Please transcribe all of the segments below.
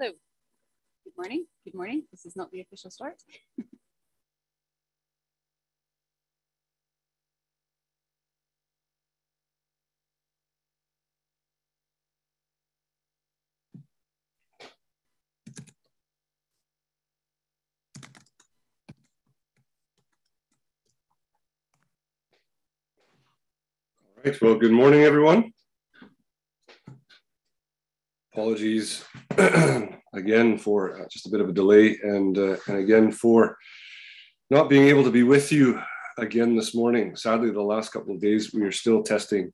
Hello. Good morning. Good morning. This is not the official start. All right. Well, good morning, everyone. Apologies again for uh, just a bit of a delay and, uh, and again for not being able to be with you again this morning. Sadly, the last couple of days we are still testing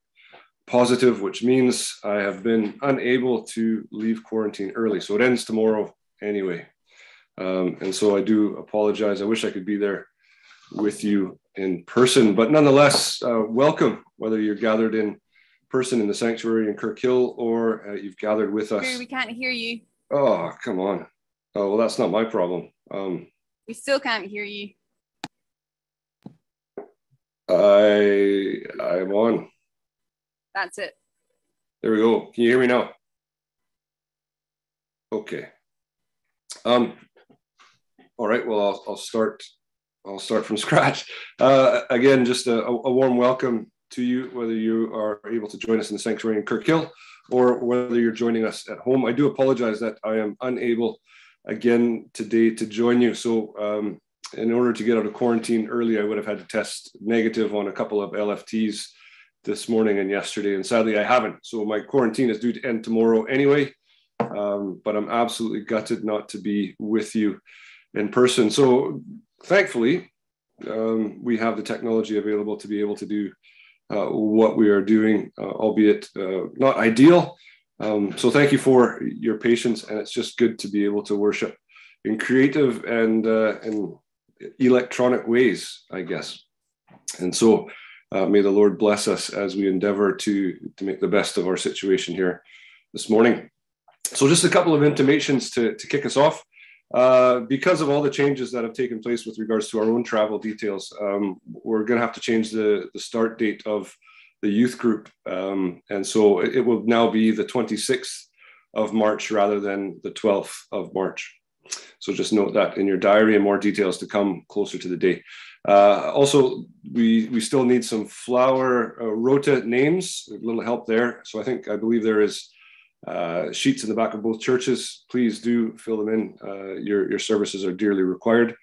positive, which means I have been unable to leave quarantine early. So it ends tomorrow anyway. Um, and so I do apologize. I wish I could be there with you in person, but nonetheless, uh, welcome, whether you're gathered in person in the sanctuary in Kirkhill or uh, you've gathered with us. we can't hear you. Oh, come on. Oh, well, that's not my problem. Um, we still can't hear you. I I'm on. That's it. There we go. Can you hear me now? Okay. Um. All right. Well, I'll, I'll start. I'll start from scratch. Uh, again, just a, a warm welcome to you, whether you are able to join us in the sanctuary in Kirkhill or whether you're joining us at home. I do apologize that I am unable again today to join you. So, um, in order to get out of quarantine early, I would have had to test negative on a couple of LFTs this morning and yesterday, and sadly, I haven't. So, my quarantine is due to end tomorrow anyway. Um, but I'm absolutely gutted not to be with you in person. So, thankfully, um, we have the technology available to be able to do what we are doing, uh, albeit uh, not ideal. Um, so thank you for your patience, and it's just good to be able to worship in creative and and electronic ways, I guess. And so uh, may the Lord bless us as we endeavor to, to make the best of our situation here this morning. So, just a couple of intimations to, to kick us off. Uh, because of all the changes that have taken place with regards to our own travel details, um, we're going to have to change the, the start date of the youth group. Um, and so it, it will now be the 26th of March rather than the 12th of March. So just note that in your diary and more details to come closer to the day. Uh, also, we, we still need some flower uh, rota names, a little help there. So I think, I believe there is uh, sheets in the back of both churches. Please do fill them in. Uh, your, your services are dearly required.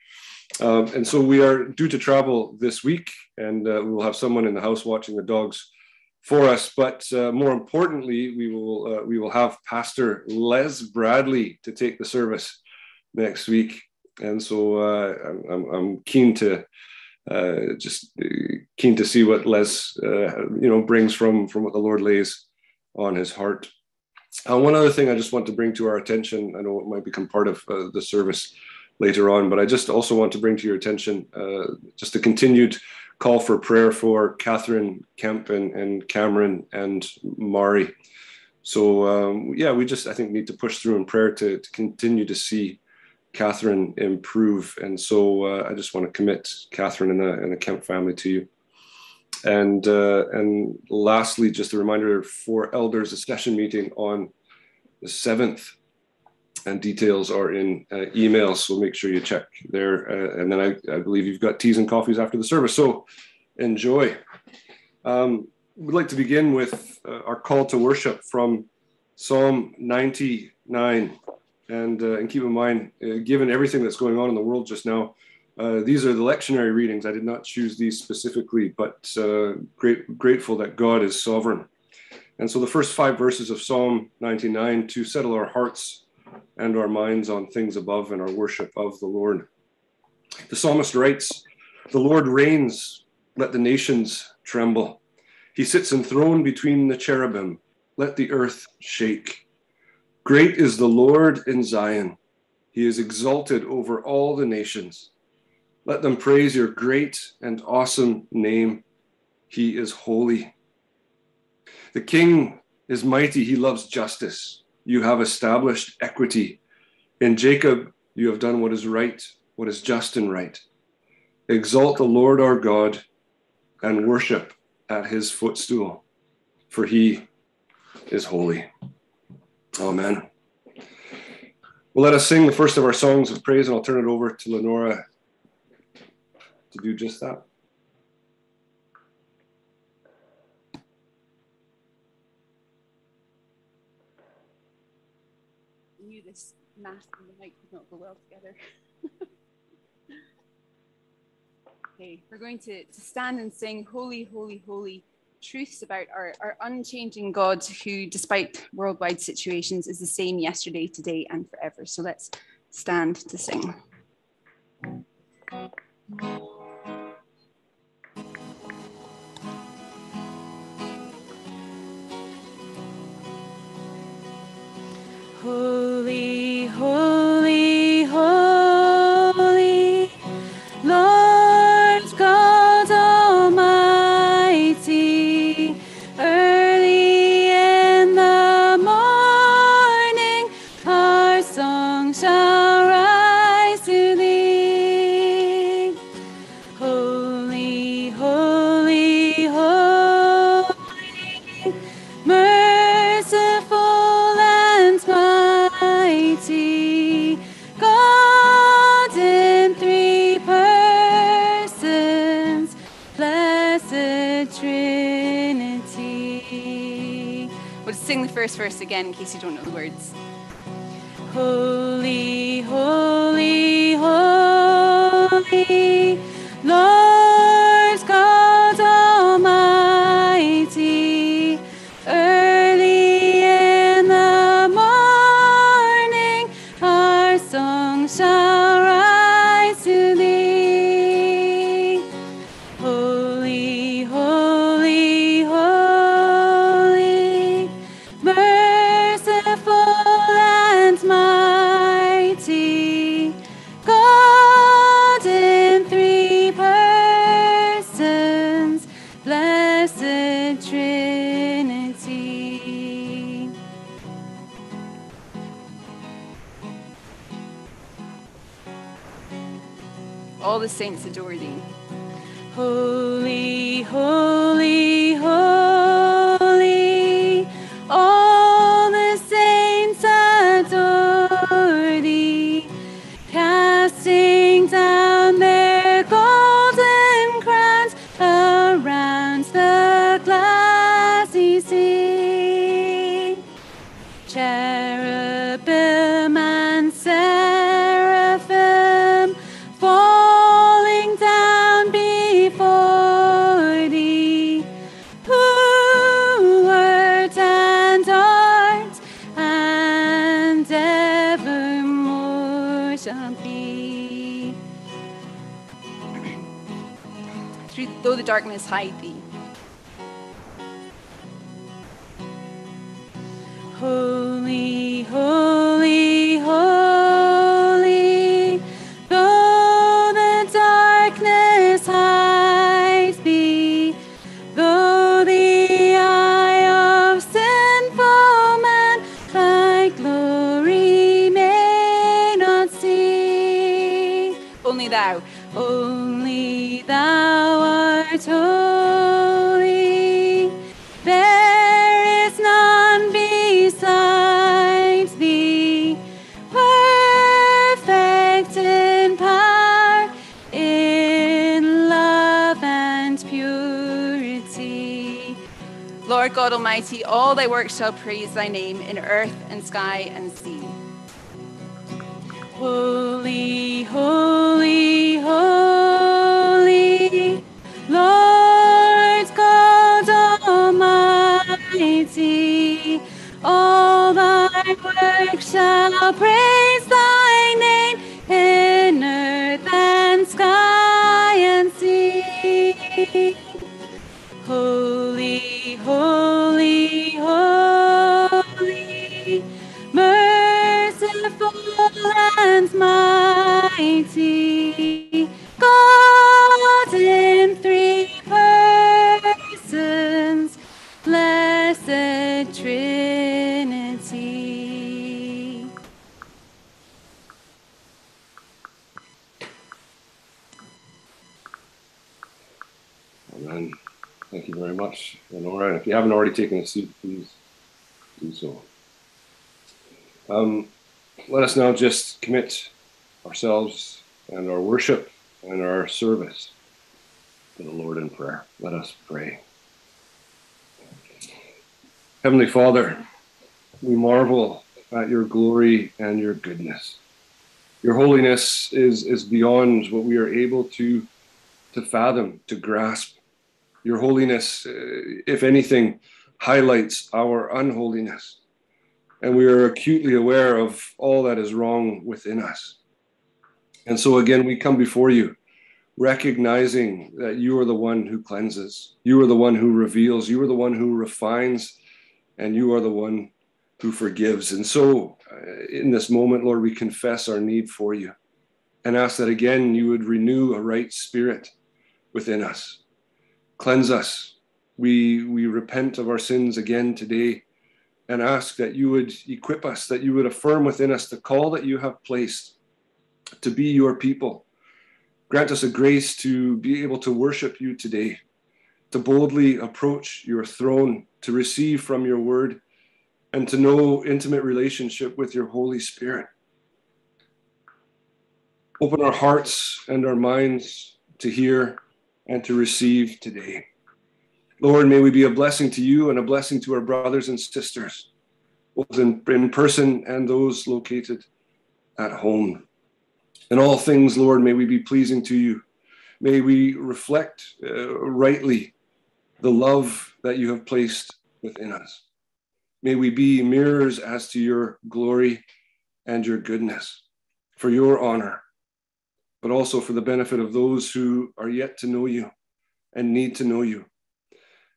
Um, and so we are due to travel this week, and uh, we will have someone in the house watching the dogs for us. But uh, more importantly, we will uh, we will have Pastor Les Bradley to take the service next week, and so I'm, I'm, keen to just keen to see what Les you know brings from from what the Lord lays on his heart. Uh, one other thing I just want to bring to our attention, I know it might become part of uh, the service later on, but I just also want to bring to your attention uh, just a continued call for prayer for Catherine Kemp and, and Cameron and Mari. So um, yeah, we just I think need to push through in prayer to, to continue to see Catherine improve. And so uh, I just want to commit Catherine and the, and the Kemp family to you. And uh, and lastly, just a reminder for elders, a session meeting on the seventh, and details are in uh, email. So make sure you check there. Uh, and then I, I believe you've got teas and coffees after the service. So enjoy. Um, we'd like to begin with uh, our call to worship from Psalm 99. And, uh, and keep in mind, uh, given everything that's going on in the world just now, uh, these are the lectionary readings. I did not choose these specifically, but uh, great, grateful that God is sovereign. And so the first five verses of Psalm 99 to settle our hearts and our minds on things above and our worship of the Lord. The psalmist writes, The Lord reigns, let the nations tremble. He sits enthroned between the cherubim, let the earth shake. Great is the Lord in Zion. He is exalted over all the nations. Let them praise your great and awesome name. He is holy. The King is mighty. He loves justice. You have established equity. In Jacob, you have done what is right, what is just and right. Exalt the Lord our God and worship at his footstool, for he is holy. Amen. Well, let us sing the first of our songs of praise, and I'll turn it over to Lenora to do just that. I knew this mask and the mic would not go well together. okay, we're going to, to stand and sing Holy, Holy, Holy truths about our, our unchanging God, who, despite worldwide situations, is the same yesterday, today, and forever. So let's stand to sing. could. first verse again in case you don't know the words. Holy, holy, holy. all the saints adore thee. Holy, holy. Darkness Height. all thy works shall praise thy name in earth and sky and sea. Holy, holy, holy. you haven't already taken a seat, please do so. Um, let us now just commit ourselves and our worship and our service to the Lord in prayer. Let us pray. Heavenly Father, we marvel at your glory and your goodness. Your holiness is, is beyond what we are able to, to fathom, to grasp. Your holiness, uh, if anything, highlights our unholiness. And we are acutely aware of all that is wrong within us. And so, again, we come before you, recognizing that you are the one who cleanses, you are the one who reveals, you are the one who refines, and you are the one who forgives. And so, uh, in this moment, Lord, we confess our need for you and ask that again you would renew a right spirit within us. Cleanse us. We, we repent of our sins again today and ask that you would equip us, that you would affirm within us the call that you have placed to be your people. Grant us a grace to be able to worship you today, to boldly approach your throne, to receive from your word and to know intimate relationship with your Holy Spirit. Open our hearts and our minds to hear and to receive today. Lord, may we be a blessing to you and a blessing to our brothers and sisters, both in, in person and those located at home. In all things, Lord, may we be pleasing to you. May we reflect uh, rightly the love that you have placed within us. May we be mirrors as to your glory and your goodness for your honor, but also for the benefit of those who are yet to know you and need to know you.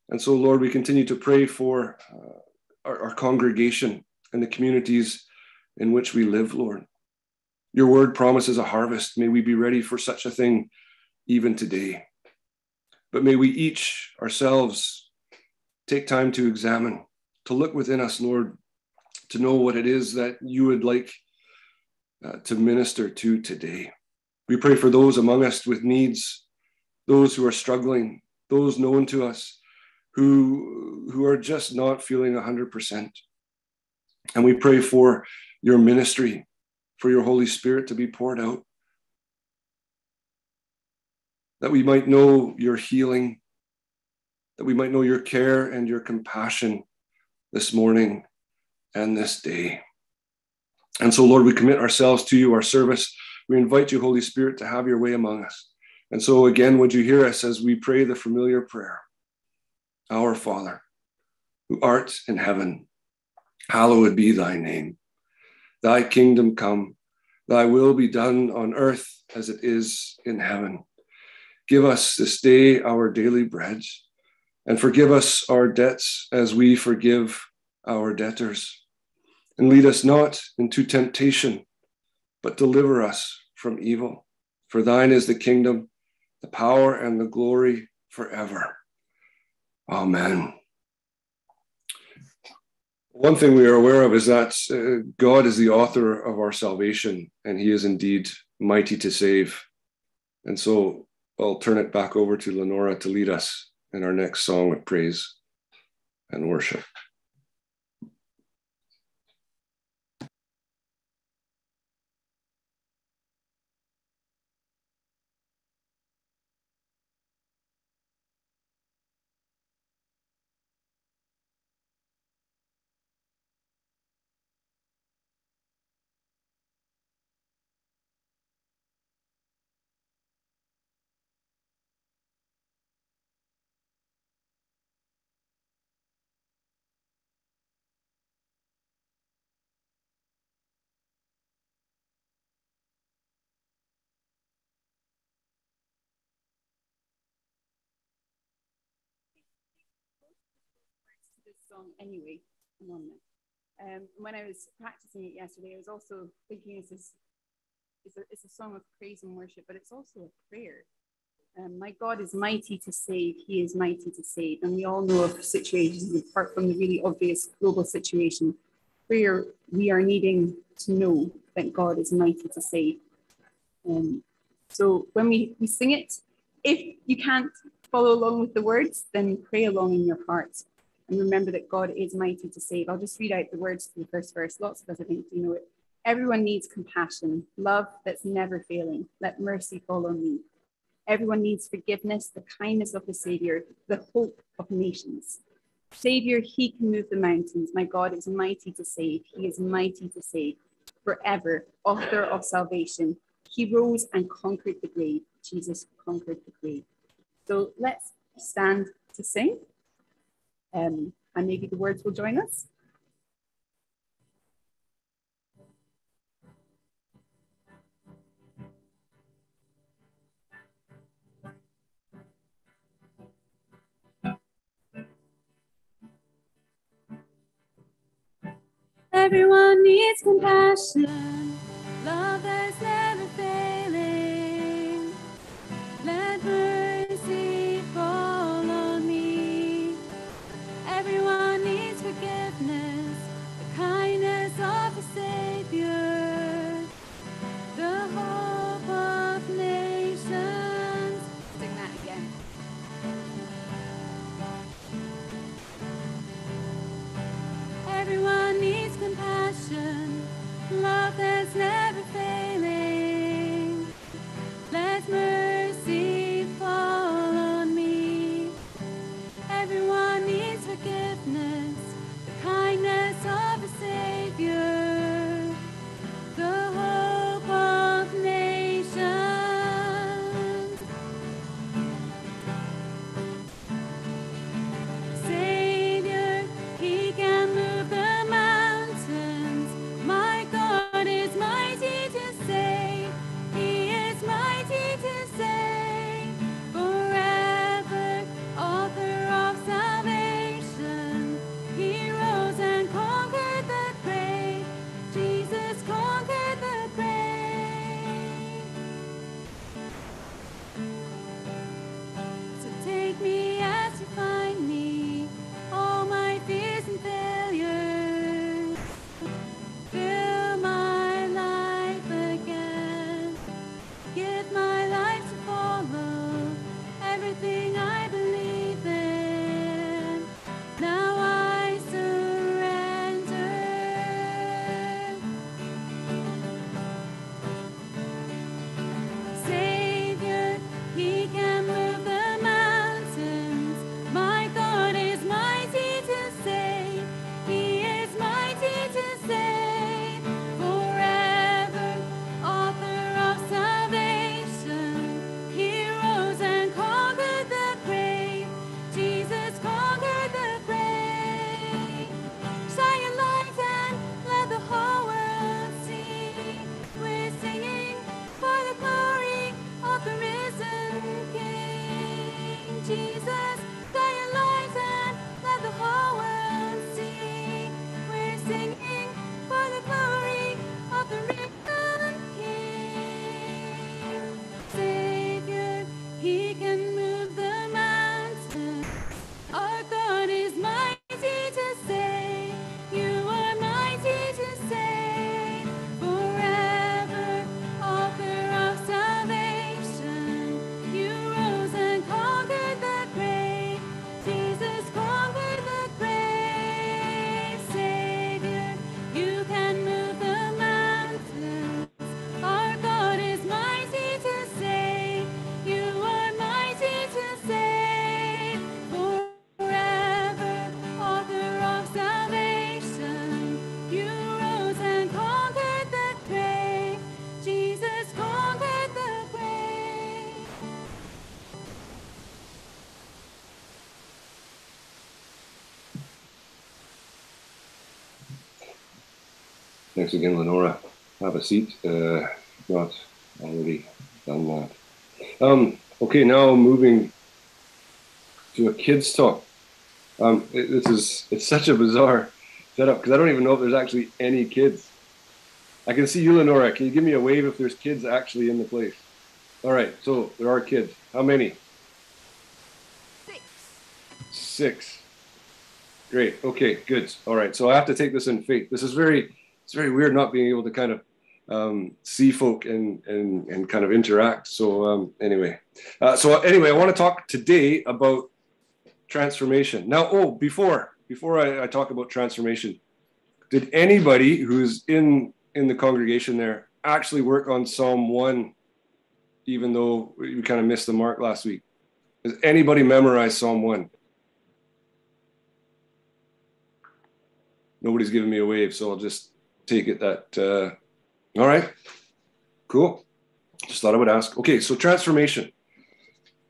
And so, Lord, we continue to pray for uh, our, our congregation and the communities in which we live, Lord. Your word promises a harvest. May we be ready for such a thing even today. But may we each ourselves take time to examine to look within us, Lord, to know what it is that you would like uh, to minister to today. We pray for those among us with needs, those who are struggling, those known to us who, who are just not feeling 100%. And we pray for your ministry, for your Holy Spirit to be poured out, that we might know your healing, that we might know your care and your compassion this morning and this day. And so, Lord, we commit ourselves to you, our service. We invite you, Holy Spirit, to have your way among us. And so, again, would you hear us as we pray the familiar prayer Our Father, who art in heaven, hallowed be thy name. Thy kingdom come, thy will be done on earth as it is in heaven. Give us this day our daily bread and forgive us our debts as we forgive our debtors. And lead us not into temptation, but deliver us from evil. For thine is the kingdom, the power, and the glory forever. Amen. One thing we are aware of is that uh, God is the author of our salvation, and he is indeed mighty to save. And so I'll turn it back over to Lenora to lead us in our next song of praise and worship. Song anyway. on Um, when I was practicing it yesterday, I was also thinking it's, it's, a, it's a song of praise and worship, but it's also a prayer. Um, my God is mighty to save. He is mighty to save. And we all know of situations, apart from the really obvious global situation, where we are needing to know that God is mighty to save. Um, so when we, we sing it, if you can't follow along with the words, then pray along in your heart and remember that God is mighty to save. I'll just read out the words to the first verse. Lots of us, I think, do know it. Everyone needs compassion, love that's never failing. Let mercy fall on me. Everyone needs forgiveness, the kindness of the Savior, the hope of nations. Savior, He can move the mountains. My God is mighty to save. He is mighty to save. Forever, author of salvation. He rose and conquered the grave. Jesus conquered the grave. So let's stand to sing. Um, and maybe the words will join us. Everyone needs compassion, love that's never failing. Let mercy fall. Everyone needs forgiveness, the kindness of the Savior, the hope of nations. Sing that again. Everyone needs compassion, love that's never Thanks again, Lenora. Have a seat. Uh, not already done that. Um, okay, now moving to a kids talk. Um, it- this is it's such a bizarre setup because I don't even know if there's actually any kids. I can see you, Lenora. Can you give me a wave if there's kids actually in the place? All right, so there are kids. How many? Six. Six. Great. Okay. Good. All right. So I have to take this in faith. This is very. It's very weird not being able to kind of um, see folk and and and kind of interact. So um, anyway. Uh, so anyway, I want to talk today about transformation. Now, oh, before before I, I talk about transformation, did anybody who's in in the congregation there actually work on Psalm 1, even though we kind of missed the mark last week? Does anybody memorize Psalm 1? Nobody's giving me a wave, so I'll just take it that. Uh, all right, cool. Just thought I would ask. Okay, so transformation.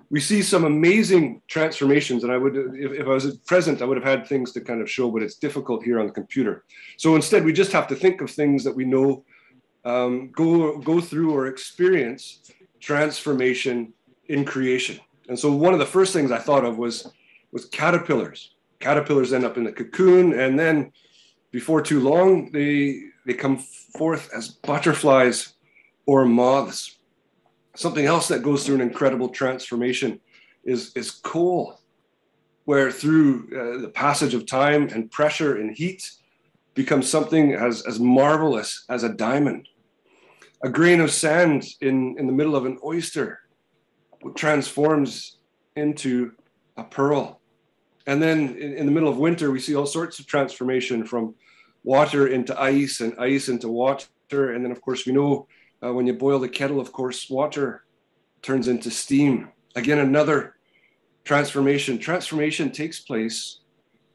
We see some amazing transformations, and I would, if, if I was present, I would have had things to kind of show, but it's difficult here on the computer. So instead, we just have to think of things that we know, um, go go through or experience transformation in creation. And so one of the first things I thought of was was caterpillars. Caterpillars end up in the cocoon, and then before too long, they they come forth as butterflies or moths. Something else that goes through an incredible transformation is, is coal, where through uh, the passage of time and pressure and heat becomes something as, as marvelous as a diamond. A grain of sand in, in the middle of an oyster transforms into a pearl. And then in, in the middle of winter, we see all sorts of transformation from water into ice and ice into water. And then, of course, we know uh, when you boil the kettle, of course, water turns into steam. Again, another transformation. Transformation takes place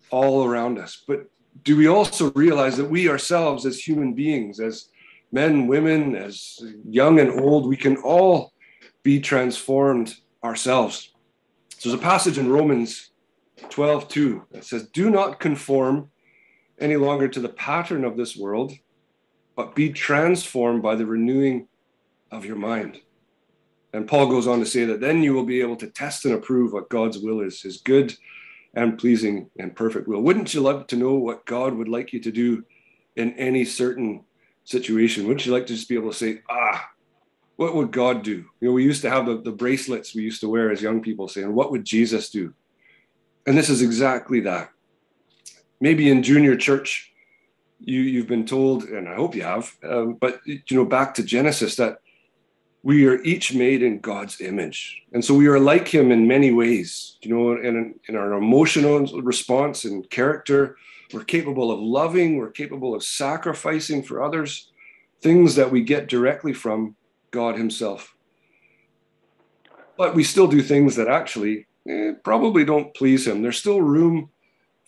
all around us. But do we also realize that we ourselves, as human beings, as men, women, as young and old, we can all be transformed ourselves? So there's a passage in Romans 12 2 that says, Do not conform any longer to the pattern of this world but be transformed by the renewing of your mind. And Paul goes on to say that then you will be able to test and approve what God's will is, his good and pleasing and perfect will. Wouldn't you love to know what God would like you to do in any certain situation? Wouldn't you like to just be able to say, ah, what would God do? You know, we used to have the, the bracelets we used to wear as young people saying, what would Jesus do? And this is exactly that. Maybe in junior church, you you've been told, and I hope you have, um, but you know, back to Genesis, that we are each made in God's image, and so we are like Him in many ways. You know, in in our emotional response and character, we're capable of loving, we're capable of sacrificing for others, things that we get directly from God Himself. But we still do things that actually eh, probably don't please Him. There's still room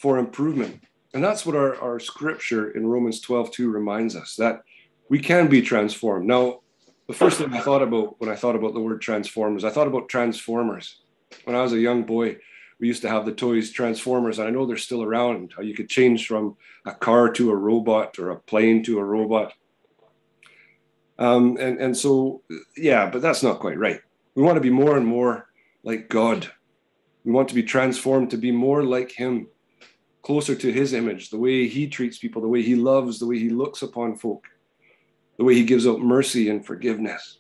for improvement. And that's what our, our scripture in Romans 12, 2 reminds us that we can be transformed. Now, the first thing I thought about when I thought about the word transform is I thought about transformers. When I was a young boy, we used to have the toys Transformers, and I know they're still around. How you could change from a car to a robot or a plane to a robot. Um, and and so yeah, but that's not quite right. We want to be more and more like God. We want to be transformed to be more like Him closer to his image, the way he treats people, the way he loves, the way he looks upon folk, the way he gives out mercy and forgiveness.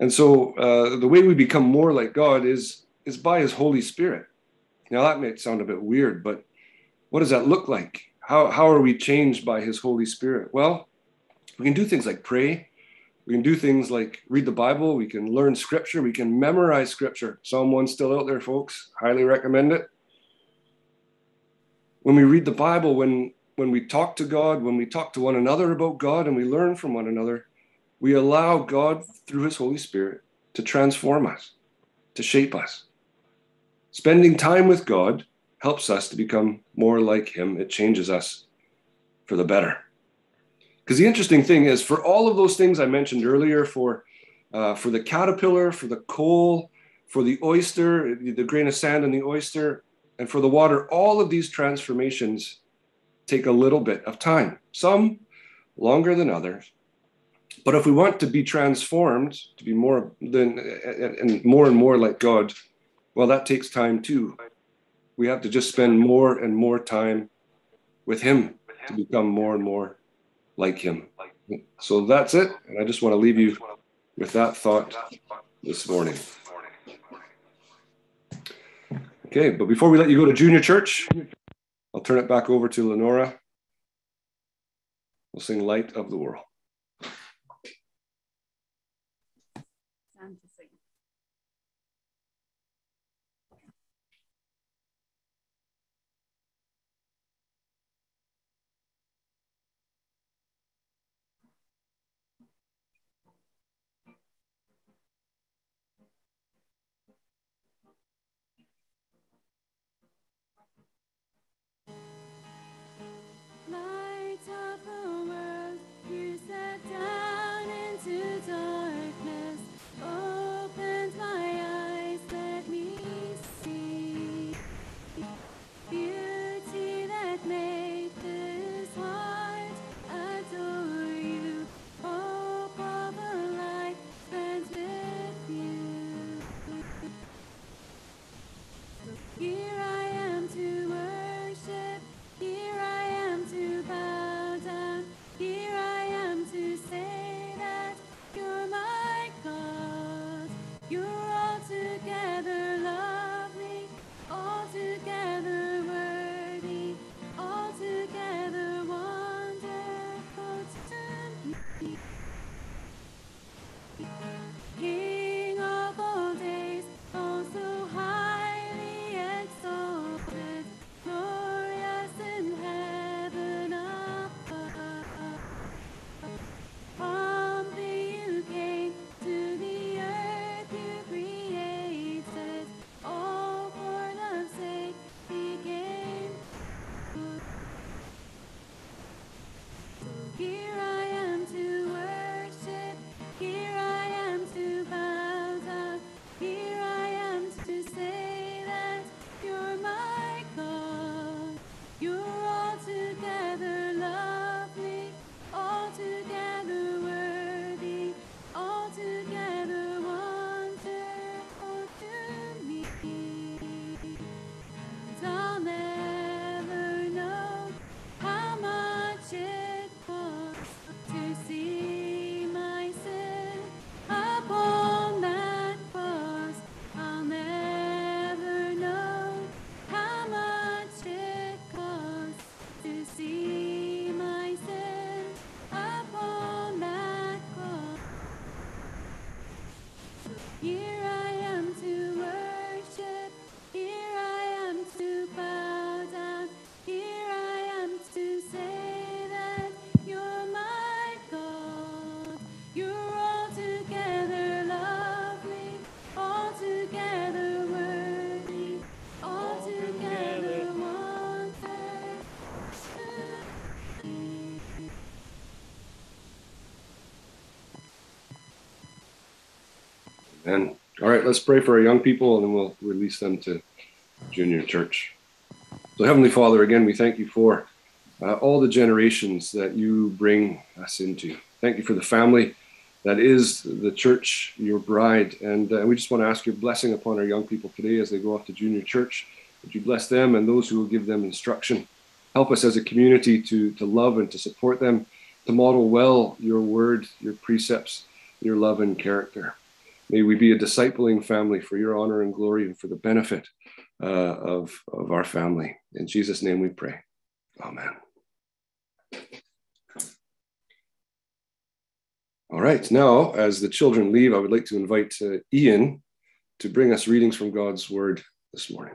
And so uh, the way we become more like God is, is by his Holy Spirit. Now, that may sound a bit weird, but what does that look like? How, how are we changed by his Holy Spirit? Well, we can do things like pray. We can do things like read the Bible. We can learn scripture. We can memorize scripture. Psalm 1 still out there, folks. Highly recommend it when we read the Bible, when when we talk to God, when we talk to one another about God and we learn from one another, we allow God through his Holy Spirit to transform us, to shape us. Spending time with God helps us to become more like him. It changes us for the better. Because the interesting thing is, for all of those things I mentioned earlier, for uh, for the caterpillar, for the coal, for the oyster, the grain of sand and the oyster, and for the water, all of these transformations take a little bit of time, some longer than others. But if we want to be transformed, to be more than and more and more like God, well, that takes time too. We have to just spend more and more time with Him to become more and more like Him. So that's it. And I just want to leave you with that thought this morning. Okay, but before we let you go to junior church, I'll turn it back over to Lenora. We'll sing Light of the World. And all right, let's pray for our young people and then we'll release them to junior church. So, Heavenly Father, again, we thank you for uh, all the generations that you bring us into. Thank you for the family that is the church, your bride. And uh, we just want to ask your blessing upon our young people today as they go off to junior church. Would you bless them and those who will give them instruction? Help us as a community to, to love and to support them, to model well your word, your precepts, your love and character. May we be a discipling family for your honor and glory and for the benefit uh, of, of our family. In Jesus' name we pray. Amen. All right, now as the children leave, I would like to invite uh, Ian to bring us readings from God's Word this morning.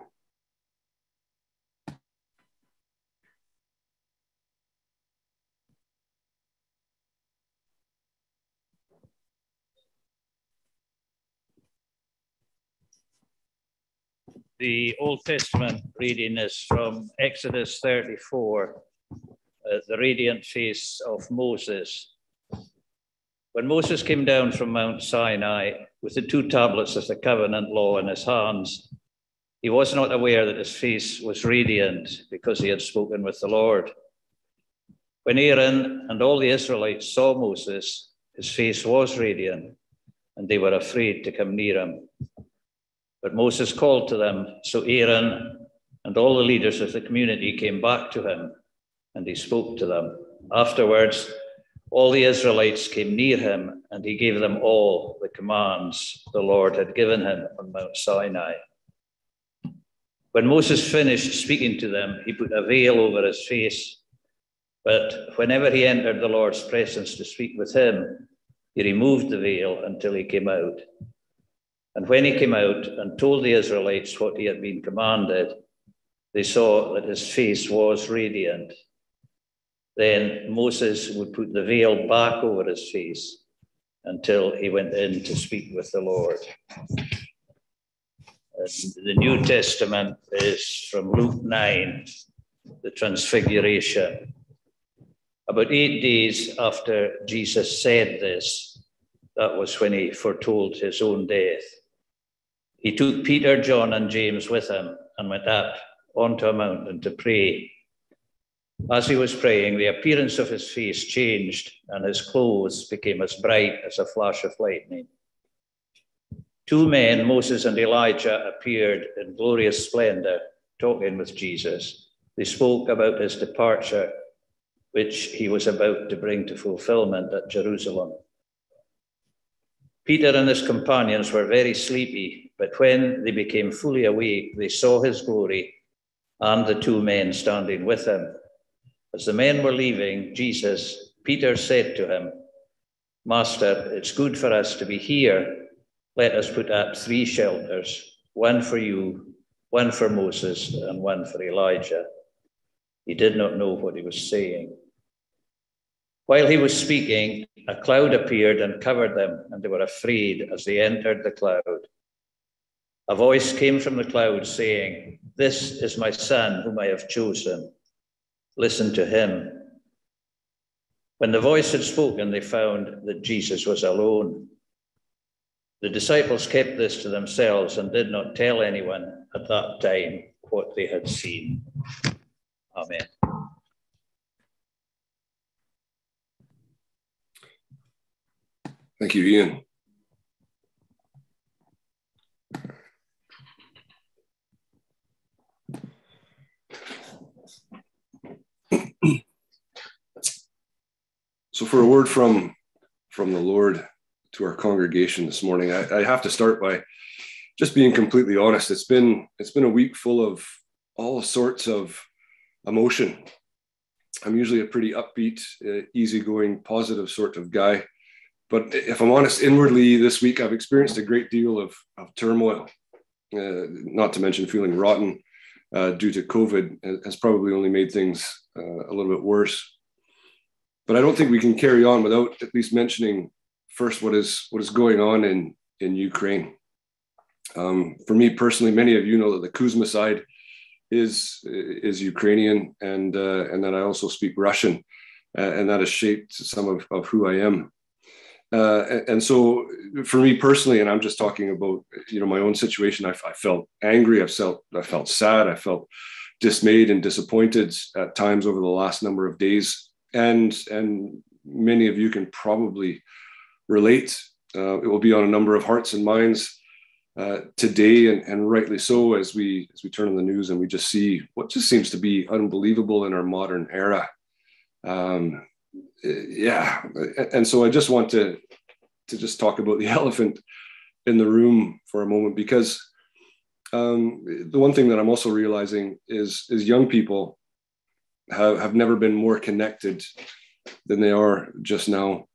The Old Testament reading is from Exodus 34, uh, the radiant face of Moses. When Moses came down from Mount Sinai with the two tablets of the covenant law in his hands, he was not aware that his face was radiant because he had spoken with the Lord. When Aaron and all the Israelites saw Moses, his face was radiant, and they were afraid to come near him. But Moses called to them, so Aaron and all the leaders of the community came back to him, and he spoke to them. Afterwards, all the Israelites came near him, and he gave them all the commands the Lord had given him on Mount Sinai. When Moses finished speaking to them, he put a veil over his face. But whenever he entered the Lord's presence to speak with him, he removed the veil until he came out. And when he came out and told the Israelites what he had been commanded, they saw that his face was radiant. Then Moses would put the veil back over his face until he went in to speak with the Lord. And the New Testament is from Luke 9, the Transfiguration. About eight days after Jesus said this, that was when he foretold his own death. He took Peter, John, and James with him and went up onto a mountain to pray. As he was praying, the appearance of his face changed, and his clothes became as bright as a flash of lightning. Two men, Moses and Elijah, appeared in glorious splendor, talking with Jesus. They spoke about his departure, which he was about to bring to fulfillment at Jerusalem. Peter and his companions were very sleepy, but when they became fully awake, they saw his glory and the two men standing with him. As the men were leaving Jesus, Peter said to him, Master, it's good for us to be here. Let us put up three shelters one for you, one for Moses, and one for Elijah. He did not know what he was saying. While he was speaking, a cloud appeared and covered them, and they were afraid as they entered the cloud. A voice came from the cloud saying, This is my son whom I have chosen. Listen to him. When the voice had spoken, they found that Jesus was alone. The disciples kept this to themselves and did not tell anyone at that time what they had seen. Amen. Thank you, Ian. so, for a word from from the Lord to our congregation this morning, I, I have to start by just being completely honest. It's been it's been a week full of all sorts of emotion. I'm usually a pretty upbeat, uh, easygoing, positive sort of guy but if I'm honest, inwardly this week I've experienced a great deal of, of turmoil, uh, not to mention feeling rotten uh, due to COVID has probably only made things uh, a little bit worse. But I don't think we can carry on without at least mentioning first what is what is going on in in Ukraine. Um, for me personally, many of you know that the Kuzma side is is Ukrainian, and uh, and that I also speak Russian, uh, and that has shaped some of, of who I am. Uh, and, so for me personally, and I'm just talking about, you know, my own situation, I, I felt angry. I felt, I felt sad. I felt dismayed and disappointed at times over the last number of days. And, and many of you can probably relate. Uh, it will be on a number of hearts and minds uh, today, and, and rightly so, as we as we turn on the news and we just see what just seems to be unbelievable in our modern era. Um, yeah, and so I just want to to just talk about the elephant in the room for a moment because um, the one thing that I'm also realizing is is young people have, have never been more connected than they are just now.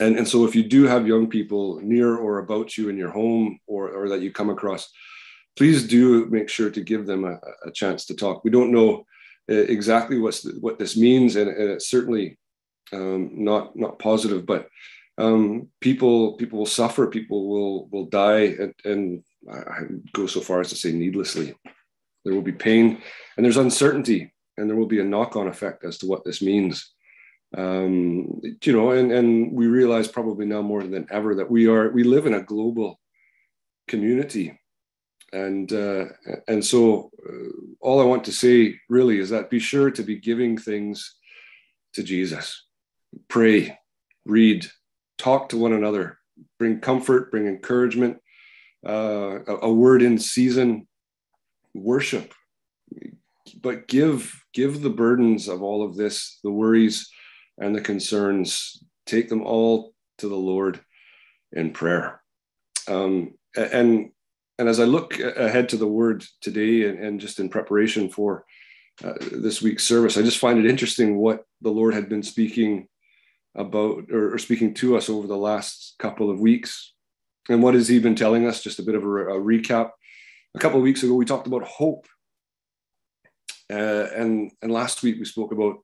And, and so if you do have young people near or about you in your home or, or that you come across, please do make sure to give them a, a chance to talk. We don't know uh, exactly what's the, what this means, and, and certainly um, not not positive. But um, people people will suffer, people will will die, and, and I go so far as to say needlessly. There will be pain, and there's uncertainty, and there will be a knock on effect as to what this means um, you know, and, and we realize probably now more than ever that we are, we live in a global community. And, uh, and so uh, all I want to say really is that be sure to be giving things to Jesus. Pray, read, talk to one another, bring comfort, bring encouragement, uh, a, a word in season, worship, but give give the burdens of all of this, the worries, and the concerns, take them all to the Lord in prayer. Um, and and as I look ahead to the word today and, and just in preparation for uh, this week's service, I just find it interesting what the Lord had been speaking about or, or, speaking to us over the last couple of weeks. And what has He been telling us? Just a bit of a, a recap. A couple of weeks ago, we talked about hope. Uh, and, and last week, we spoke about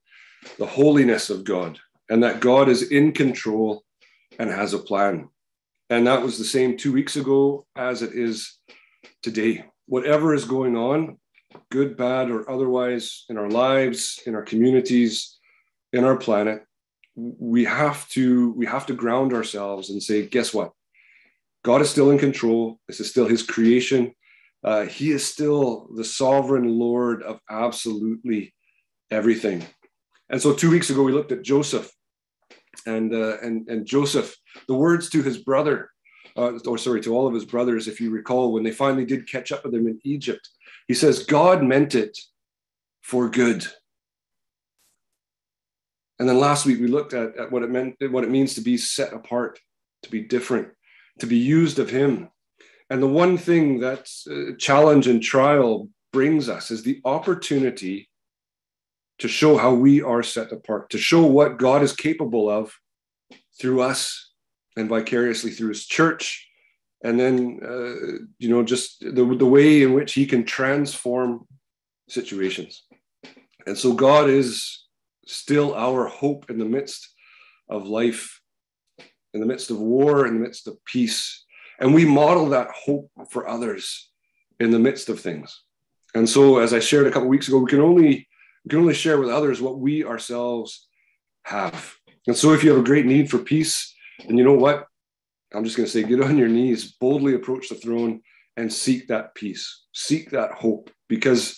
the holiness of God and that God is in control and has a plan. And that was the same two weeks ago as it is today. Whatever is going on, good, bad, or otherwise, in our lives, in our communities, in our planet, we have to we have to ground ourselves and say, guess what? God is still in control. This is still His creation. Uh, he is still the sovereign Lord of absolutely everything. And so two weeks ago, we looked at Joseph and, uh, and, and Joseph, the words to his brother, uh, or sorry, to all of his brothers, if you recall, when they finally did catch up with him in Egypt, he says, God meant it for good. And then last week we looked at, at what it meant, what it means to be set apart, to be different, to be used of Him. And the one thing that uh, challenge and trial brings us is the opportunity to show how we are set apart, to show what God is capable of through us and vicariously through his church. And then, uh, you know, just the, the way in which he can transform situations. And so God is still our hope in the midst of life, in the midst of war, in the midst of peace. And we model that hope for others in the midst of things. And so, as I shared a couple weeks ago, we can only we can only share with others what we ourselves have. And so, if you have a great need for peace, then you know what? I'm just going to say, get on your knees, boldly approach the throne, and seek that peace, seek that hope, because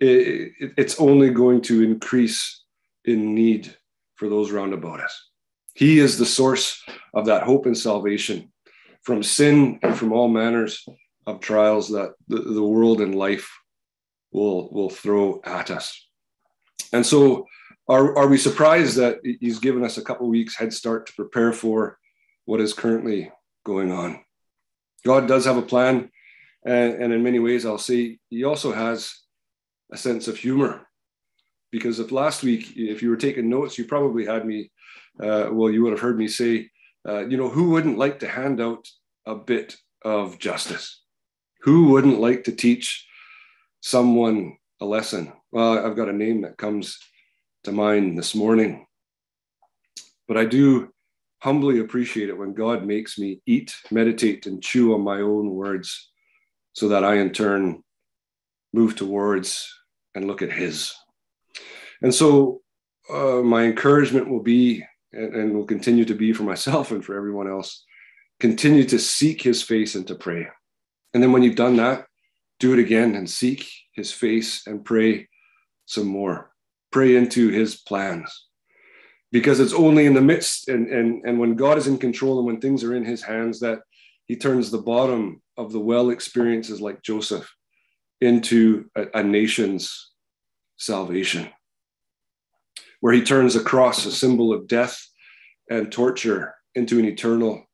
it, it, it's only going to increase in need for those round about us. He is the source of that hope and salvation from sin and from all manners of trials that the, the world and life will, will throw at us. And so, are, are we surprised that he's given us a couple weeks head start to prepare for what is currently going on? God does have a plan, and, and in many ways, I'll say he also has a sense of humor. Because if last week, if you were taking notes, you probably had me, uh, well, you would have heard me say, uh, you know, who wouldn't like to hand out a bit of justice? Who wouldn't like to teach someone a lesson. Well, I've got a name that comes to mind this morning. But I do humbly appreciate it when God makes me eat, meditate, and chew on my own words so that I, in turn, move towards and look at His. And so, uh, my encouragement will be and, and will continue to be for myself and for everyone else. Continue to seek his face and to pray. And then when you've done that, do it again and seek his face and pray some more. Pray into his plans. Because it's only in the midst and, and, and when God is in control and when things are in his hands that he turns the bottom of the well experiences like Joseph into a, a nation's salvation, where he turns a cross, a symbol of death and torture, into an eternal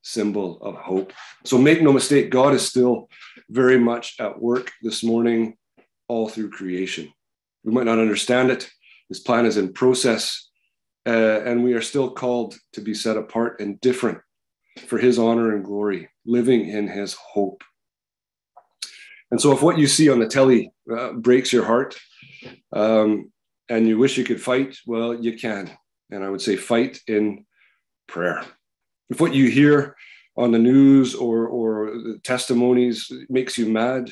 symbol of hope. So make no mistake, God is still very much at work this morning, all through creation. We might not understand it. His plan is in process, uh, and we are still called to be set apart and different for his honor and glory, living in his hope. And so, if what you see on the telly uh, breaks your heart um, and you wish you could fight, well, you can. And I would say, fight in prayer. If what you hear on the news or, or the testimonies makes you mad,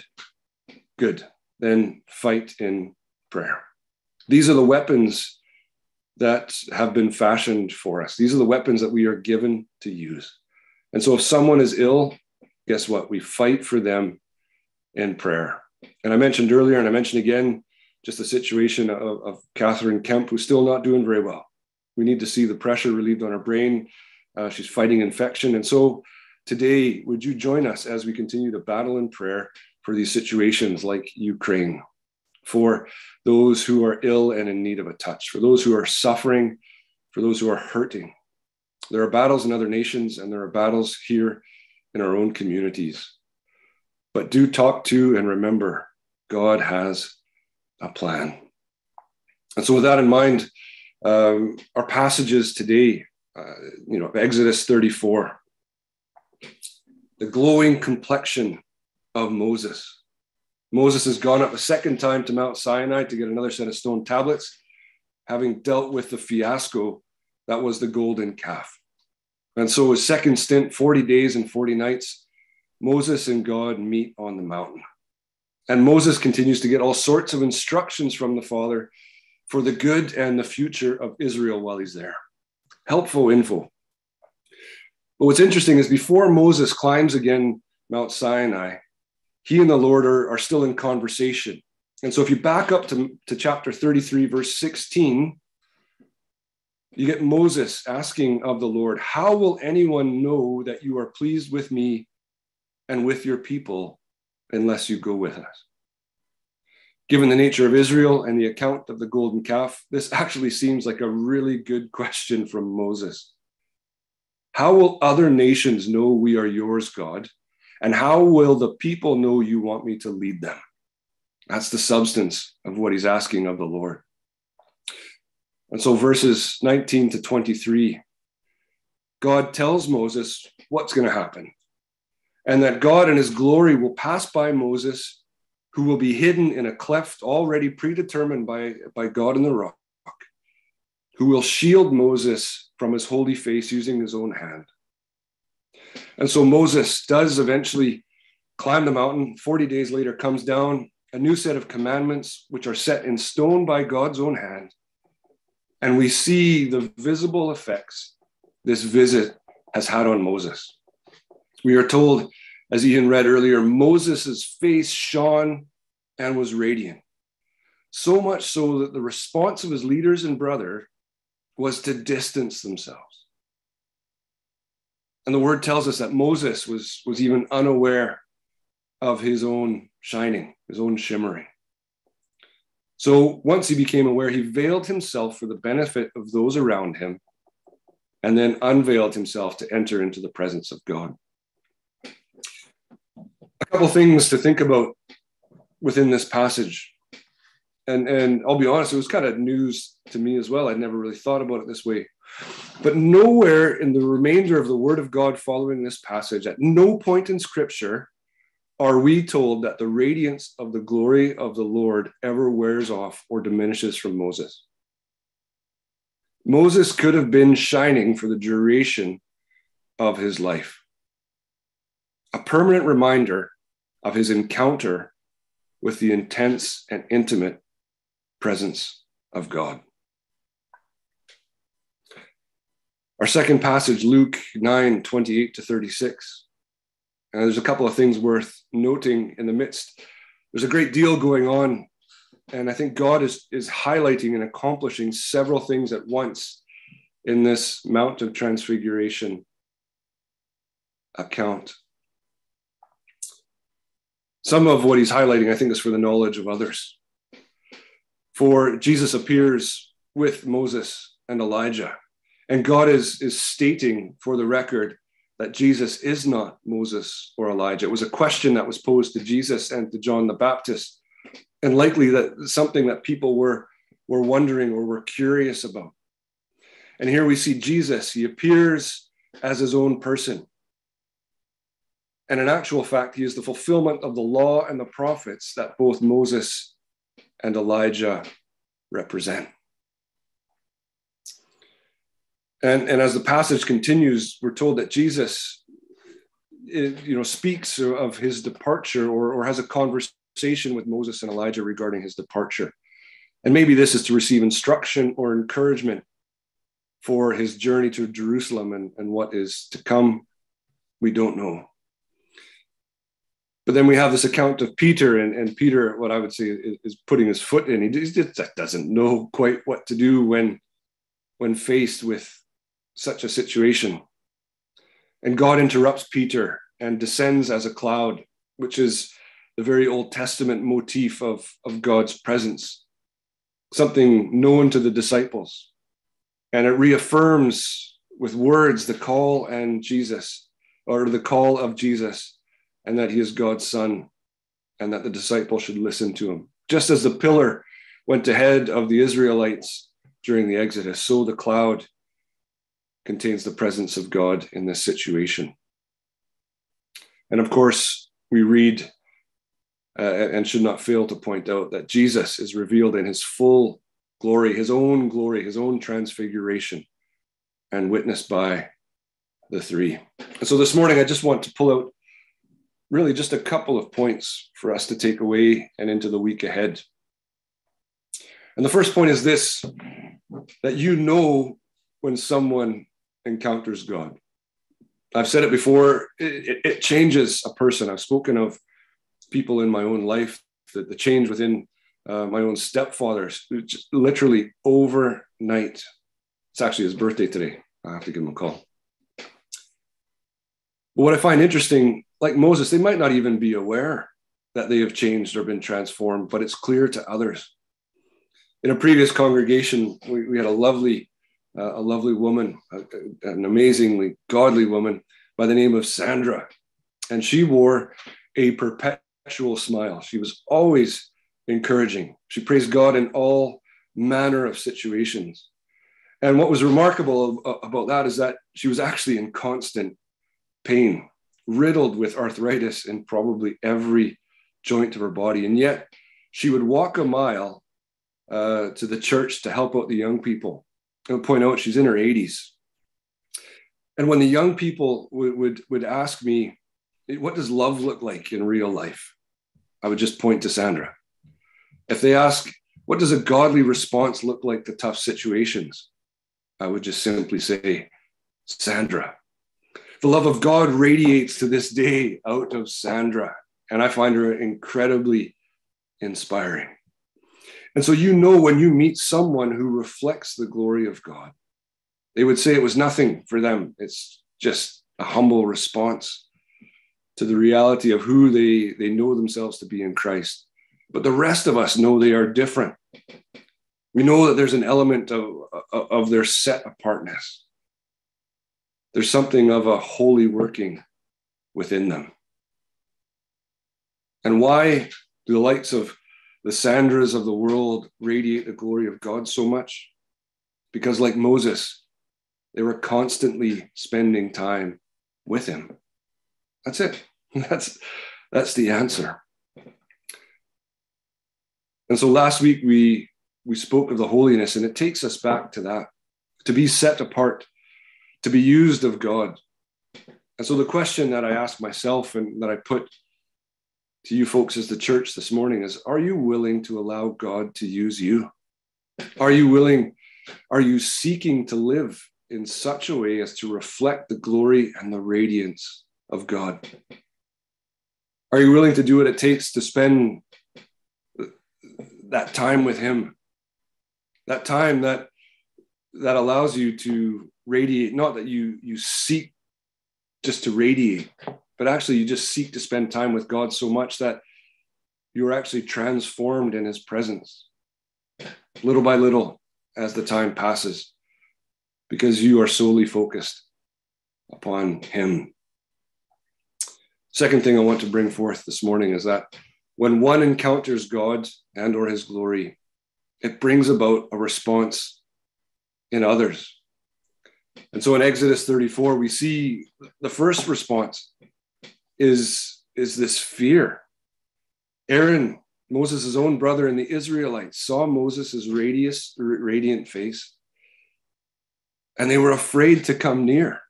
good. Then fight in prayer. These are the weapons that have been fashioned for us. These are the weapons that we are given to use. And so if someone is ill, guess what? We fight for them in prayer. And I mentioned earlier, and I mentioned again, just the situation of, of Catherine Kemp, who's still not doing very well. We need to see the pressure relieved on her brain. Uh, she's fighting infection. And so today, would you join us as we continue to battle in prayer for these situations like Ukraine, for those who are ill and in need of a touch, for those who are suffering, for those who are hurting. There are battles in other nations, and there are battles here in our own communities. But do talk to and remember God has a plan. And so, with that in mind, um, our passages today, uh, you know, Exodus 34, the glowing complexion of Moses. Moses has gone up a second time to Mount Sinai to get another set of stone tablets, having dealt with the fiasco that was the golden calf. And so, his second stint, 40 days and 40 nights, Moses and God meet on the mountain. And Moses continues to get all sorts of instructions from the Father for the good and the future of Israel while he's there. Helpful info. But what's interesting is before Moses climbs again Mount Sinai, he and the Lord are, are still in conversation. And so if you back up to, to chapter 33, verse 16, you get Moses asking of the Lord, How will anyone know that you are pleased with me and with your people unless you go with us? Given the nature of Israel and the account of the golden calf, this actually seems like a really good question from Moses. How will other nations know we are yours, God? And how will the people know you want me to lead them? That's the substance of what he's asking of the Lord. And so, verses 19 to 23, God tells Moses what's going to happen, and that God and his glory will pass by Moses, who will be hidden in a cleft already predetermined by, by God in the rock, who will shield Moses from his holy face using his own hand. And so Moses does eventually climb the mountain. 40 days later, comes down a new set of commandments, which are set in stone by God's own hand and we see the visible effects this visit has had on Moses. We are told, as Ian read earlier, Moses' face shone and was radiant. So much so that the response of his leaders and brother was to distance themselves. And the word tells us that Moses was, was even unaware of his own shining, his own shimmering. So once he became aware, he veiled himself for the benefit of those around him and then unveiled himself to enter into the presence of God. Couple things to think about within this passage. And, and I'll be honest, it was kind of news to me as well. I'd never really thought about it this way. But nowhere in the remainder of the Word of God following this passage, at no point in Scripture, are we told that the radiance of the glory of the Lord ever wears off or diminishes from Moses? Moses could have been shining for the duration of his life, a permanent reminder of his encounter with the intense and intimate presence of God. Our second passage, Luke 9 28 to 36. And there's a couple of things worth noting in the midst. There's a great deal going on. And I think God is, is highlighting and accomplishing several things at once in this Mount of Transfiguration account. Some of what he's highlighting, I think, is for the knowledge of others. For Jesus appears with Moses and Elijah, and God is, is stating for the record that Jesus is not Moses or Elijah. It was a question that was posed to Jesus and to John the Baptist, and likely that something that people were, were wondering or were curious about. And here we see Jesus. He appears as his own person. And in actual fact, he is the fulfillment of the law and the prophets that both Moses and Elijah represent. And, and as the passage continues, we're told that Jesus eh, you know, speaks of his departure or, or has a conversation with Moses and Elijah regarding his departure. And maybe this is to receive instruction or encouragement for his journey to Jerusalem and, and what is to come. We don't know. But then we have this account of Peter, and, and Peter, what I would say, is, is putting his foot in. He just doesn't know quite what to do when, when faced with such a situation. And God interrupts Peter and descends as a cloud, which is the very Old Testament motif of, of God's presence, something known to the disciples. And it reaffirms with words the call and Jesus, or the call of Jesus and that he is God's son and that the disciple should listen to him. Just as the pillar went ahead of the Israelites during the Exodus, so the cloud contains the presence of God in this situation. And of course, we read uh, and should not fail to point out that Jesus is revealed in his full glory, his own glory, his own transfiguration, and witnessed by the three. And so this morning, I just want to pull out really just a couple of points for us to take away and into the week ahead. And the first point is this that you know when someone encounters God. I've said it before, it, it, changes a person. I've spoken of people in my own life, the, the change within uh, my own stepfather's, literally overnight. It's actually his birthday today. I have to give him a call. But what I find interesting like Moses, they might not even be aware that they have changed or been transformed, but it's clear to others. In a previous congregation, we, we had a lovely, uh, a lovely woman, an amazingly godly woman by the name of Sandra, and she wore a perpetual smile. She was always encouraging. She praised God in all manner of situations. And what was remarkable about that is that she was actually in constant pain riddled with arthritis in probably every joint of her body. And yet she would walk a mile uh, to the church to help out the young people. I'll point out she's in her 80s. And when the young people would, would, would ask me, what does love look like in real life? I would just point to Sandra. If they ask, what does a godly response look like to tough situations? I would just simply say, Sandra. The love of God radiates to this day out of Sandra, and I find her incredibly inspiring. And so, you know, when you meet someone who reflects the glory of God, they would say it was nothing for them. It's just a humble response to the reality of who they, they know themselves to be in Christ. But the rest of us know they are different. We know that there's an element of, of their set apartness. There's something of a holy working within them. And why do the lights of the Sandras of the world radiate the glory of God so much? Because, like Moses, they were constantly spending time with him. That's it. That's, that's the answer. And so last week we, we spoke of the holiness, and it takes us back to that to be set apart to be used of God. And so the question that I ask myself and that I put to you folks as the church this morning is Are you willing to allow God to use you? Are you willing? Are you seeking to live in such a way as to reflect the glory and the radiance of God? Are you willing to do what it takes to spend that time with Him? That time that that allows you to radiate, not that you you seek just to radiate, but actually you just seek to spend time with God so much that you're actually transformed in his presence little by little as the time passes because you are solely focused upon him. Second thing I want to bring forth this morning is that when one encounters God and or his glory, it brings about a response in others. And so in Exodus 34, we see the first response is, is this fear. Aaron, Moses' own brother, and the Israelites saw Moses' radius, radiant face, and they were afraid to come near.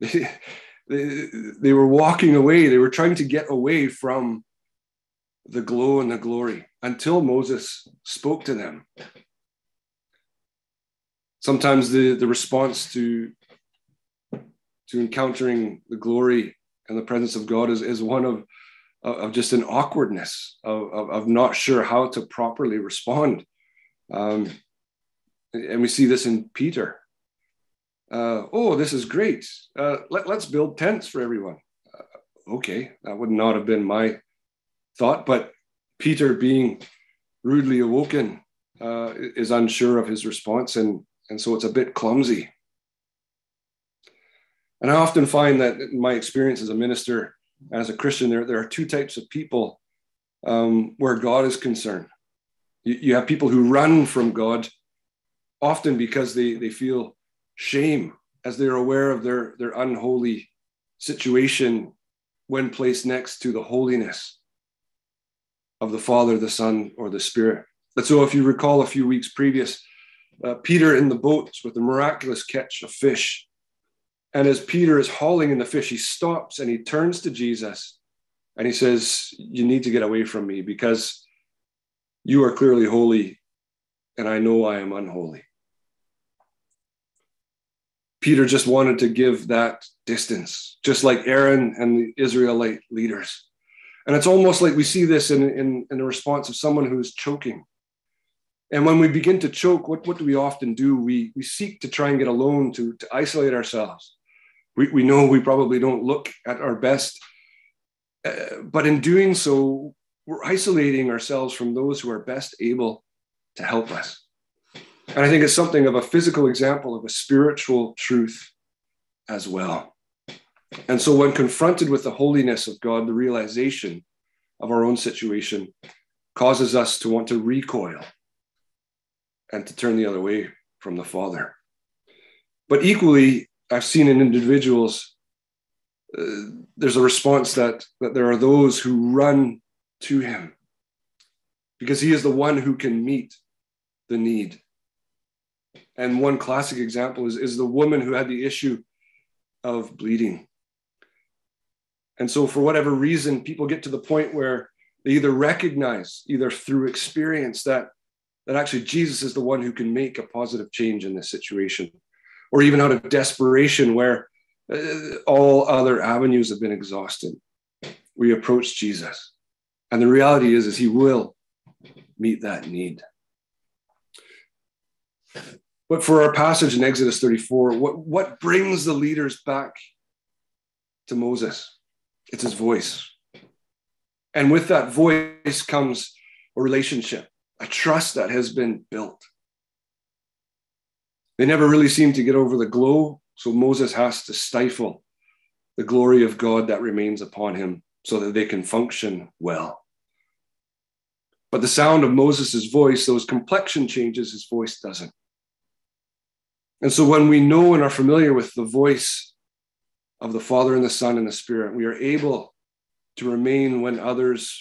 They, they, they were walking away. They were trying to get away from the glow and the glory until Moses spoke to them. Sometimes the, the response to, to encountering the glory and the presence of God is, is one of, of just an awkwardness, of, of, of not sure how to properly respond. Um, and we see this in Peter. Uh, oh, this is great. Uh, let, us build tents for everyone. Uh, okay, that would not have been my thought, but Peter, being rudely awoken, uh, is unsure of his response, and, and so it's a bit clumsy. And I often find that in my experience as a minister, as a Christian, there, there are two types of people um, where God is concerned. You, you have people who run from God, often because they, they feel shame as they're aware of their, their unholy situation when placed next to the holiness of the Father, the Son, or the Spirit. And so, if you recall a few weeks previous, uh, Peter in the boat with the miraculous catch of fish and as Peter is hauling in the fish, he stops and he turns to Jesus and he says, You need to get away from me because you are clearly holy and I know I am unholy. Peter just wanted to give that distance, just like Aaron and the Israelite leaders. And it's almost like we see this in, in, in the response of someone who is choking. And when we begin to choke, what, what do we often do? We, we seek to try and get alone, to, to isolate ourselves we, we know we probably don't look at our best, uh, but in doing so, we're isolating ourselves from those who are best able to help us. And I think it's something of a physical example of a spiritual truth as well. And so, when confronted with the holiness of God, the realization of our own situation causes us to want to recoil and to turn the other way from the Father. But equally, I've seen in individuals, uh, there's a response that, that there are those who run to him because he is the one who can meet the need. And one classic example is, is the woman who had the issue of bleeding. And so, for whatever reason, people get to the point where they either recognize, either through experience, that, that actually Jesus is the one who can make a positive change in this situation or even out of desperation where uh, all other avenues have been exhausted. We approach Jesus. And the reality is, is he will meet that need. But for our passage in Exodus 34, what, what brings the leaders back to Moses? It's his voice. And with that voice comes a relationship, a trust that has been built. They never really seem to get over the glow, so Moses has to stifle the glory of God that remains upon him so that they can function well. But the sound of Moses' voice, those complexion changes, his voice doesn't. And so when we know and are familiar with the voice of the Father and the Son and the Spirit, we are able to remain when others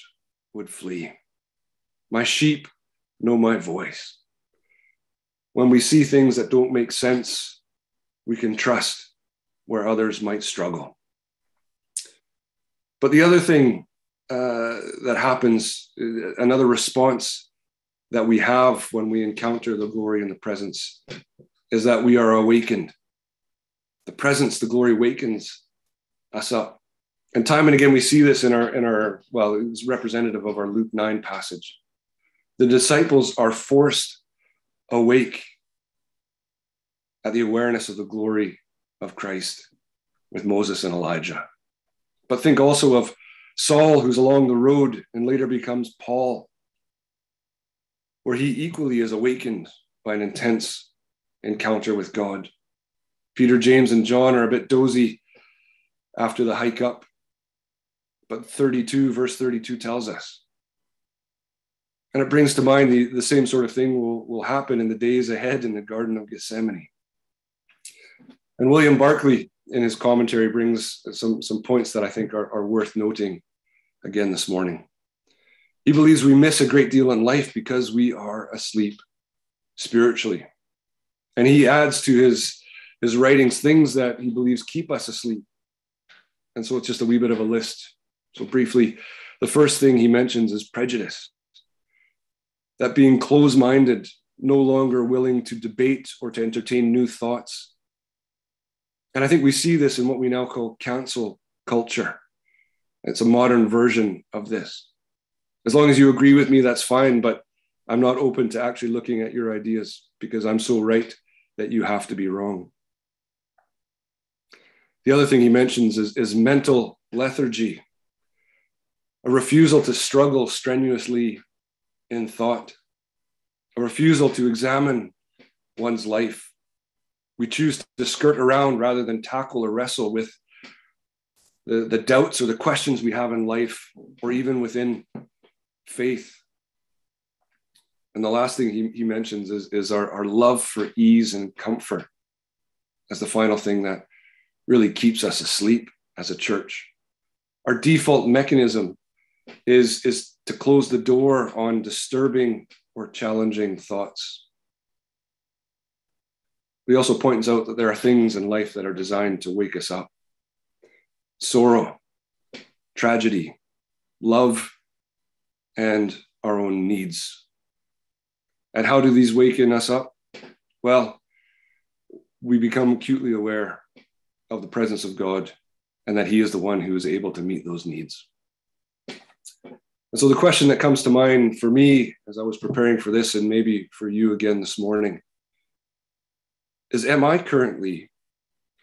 would flee. My sheep know my voice. When we see things that don't make sense, we can trust where others might struggle. But the other thing uh, that happens, uh, another response that we have when we encounter the glory and the presence, is that we are awakened The presence, the glory wakens us up. And time and again, we see this in our, in our, well, it's representative of our Luke 9 passage. The disciples are forced awake at the awareness of the glory of Christ with Moses and Elijah. But think also of Saul, who's along the road and later becomes Paul, where he equally is awakened by an intense encounter with God. Peter, James, and John are a bit dozy after the hike up. But 32, verse 32 tells us. And it brings to mind the, the same sort of thing will, will happen in the days ahead in the Garden of Gethsemane. And William Barclay, in his commentary, brings some, some points that I think are, are worth noting again this morning. He believes we miss a great deal in life because we are asleep spiritually. And he adds to his, his writings things that he believes keep us asleep. And so it's just a wee bit of a list. So, briefly, the first thing he mentions is prejudice. That being close minded, no longer willing to debate or to entertain new thoughts. And I think we see this in what we now call cancel culture. It's a modern version of this. As long as you agree with me, that's fine, but I'm not open to actually looking at your ideas because I'm so right that you have to be wrong. The other thing he mentions is, is mental lethargy, a refusal to struggle strenuously in thought, a refusal to examine one's life. We choose to skirt around rather than tackle or wrestle with the, the doubts or the questions we have in life or even within faith. And the last thing he, he mentions is, is our, our love for ease and comfort as the final thing that really keeps us asleep as a church. Our default mechanism is, is to close the door on disturbing or challenging thoughts. He also points out that there are things in life that are designed to wake us up sorrow, tragedy, love, and our own needs. And how do these waken us up? Well, we become acutely aware of the presence of God and that He is the one who is able to meet those needs. And so the question that comes to mind for me as I was preparing for this, and maybe for you again this morning, is Am I currently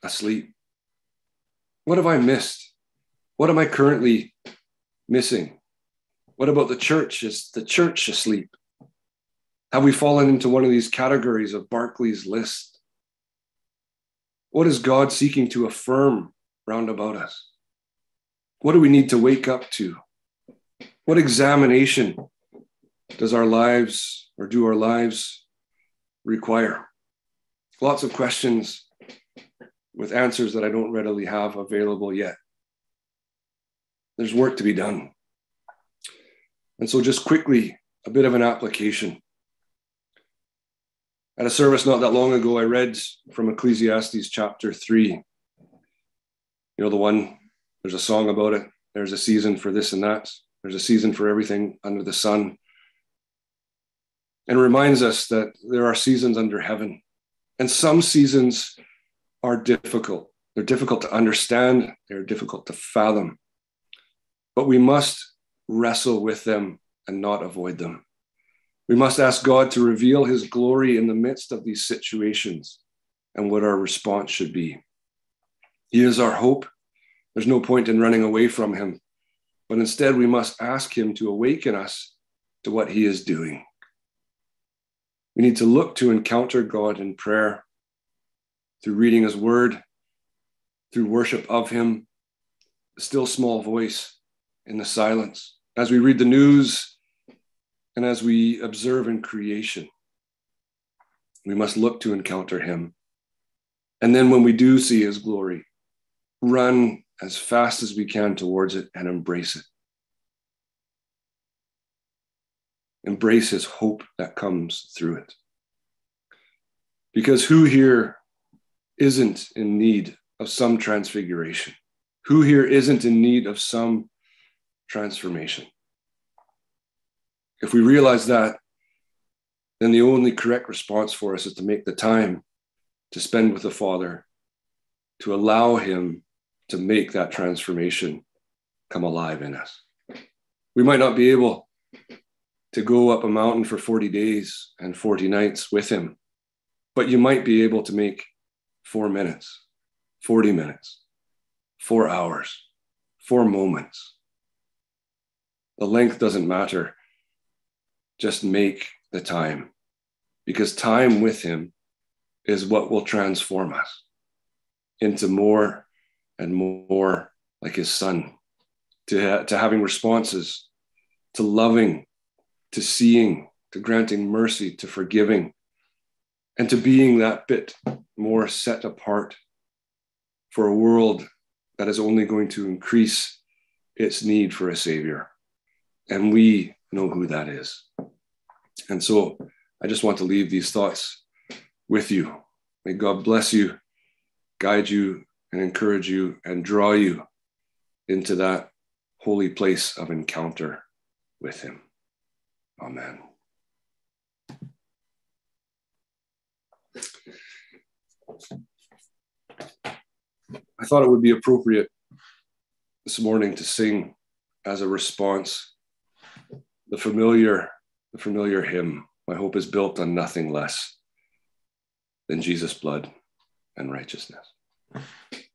asleep? What have I missed? What am I currently missing? What about the church? Is the church asleep? Have we fallen into one of these categories of Barclay's list? What is God seeking to affirm round about us? What do we need to wake up to? What examination does our lives or do our lives require? Lots of questions with answers that I don't readily have available yet. There's work to be done. And so, just quickly, a bit of an application. At a service not that long ago, I read from Ecclesiastes chapter 3. You know, the one, there's a song about it. There's a season for this and that. There's a season for everything under the sun. And reminds us that there are seasons under heaven. And some seasons are difficult. They're difficult to understand, they're difficult to fathom. But we must wrestle with them and not avoid them. We must ask God to reveal his glory in the midst of these situations and what our response should be. He is our hope. There's no point in running away from him, but instead we must ask him to awaken us to what he is doing. We need to look to encounter God in prayer through reading his word, through worship of him, a still small voice in the silence. As we read the news and as we observe in creation, we must look to encounter him. And then when we do see his glory, run as fast as we can towards it and embrace it. Embrace his hope that comes through it. Because who here isn't in need of some transfiguration? Who here isn't in need of some transformation? If we realize that, then the only correct response for us is to make the time to spend with the Father to allow Him to make that transformation come alive in us. We might not be able to go up a mountain for 40 days and 40 nights with Him, but you might be able to make four minutes, 40 minutes, four hours, four moments. The length doesn't matter. Just make the time because time with Him is what will transform us into more and more like His Son, to, to having responses, to loving, to seeing, to granting mercy, to forgiving, and to being that bit more set apart for a world that is only going to increase its need for a savior. And we know who that is. And so I just want to leave these thoughts with you. May God bless you, guide you, and encourage you, and draw you into that holy place of encounter with Him. Amen. I thought it would be appropriate this morning to sing as a response the familiar, the familiar hymn. My hope is built on nothing less than Jesus' blood and righteousness. Let's stand to sing.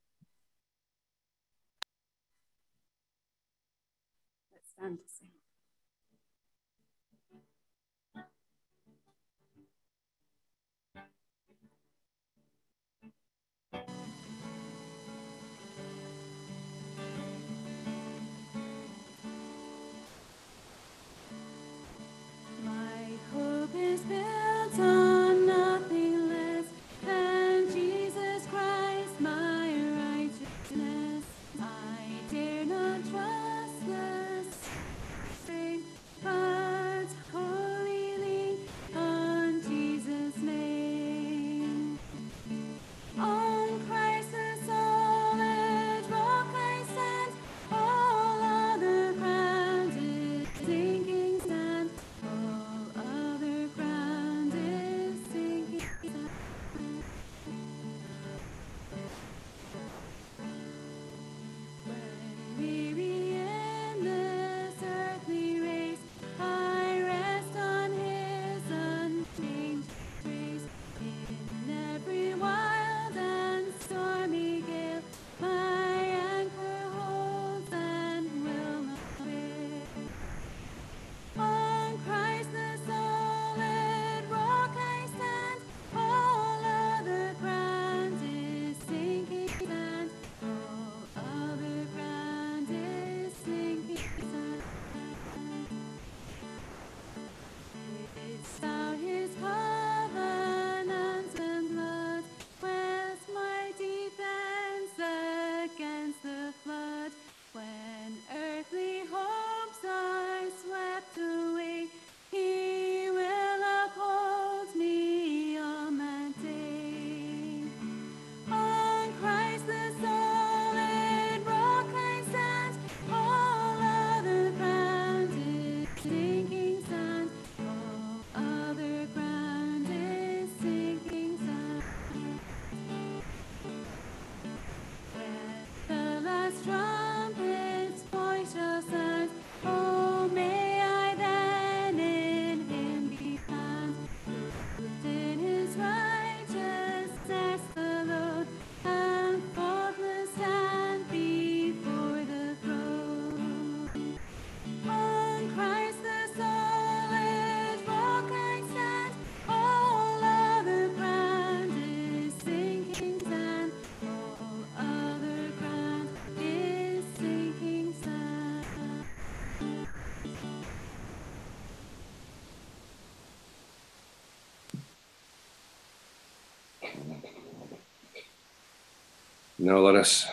Now let us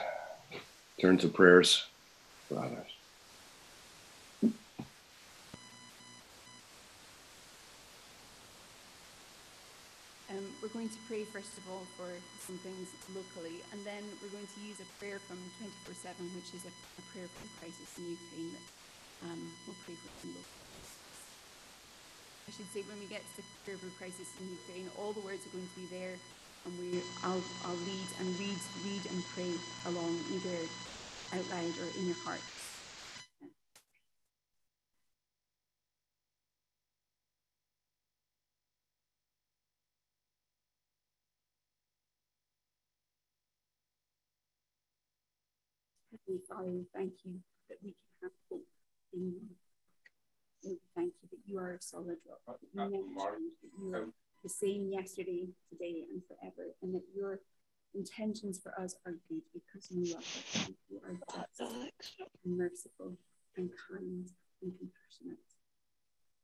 turn to prayers for others. Um, we're going to pray first of all for some things locally, and then we're going to use a prayer from 24 7, which is a, a, prayer for the crisis in Ukraine that um, we'll pray for some local I should say, when we get to the prayer for crisis in Ukraine, all the words are going to be there and we I'll, I'll lead and read, read and pray along either out loud or in your heart. Heavenly Father, we thank you that we can have hope in you. We thank you that you are a solid rock, that you never change, that you are the same yesterday, today, and forever, and that your intentions for us are good because you love us. You are just and merciful and kind and compassionate.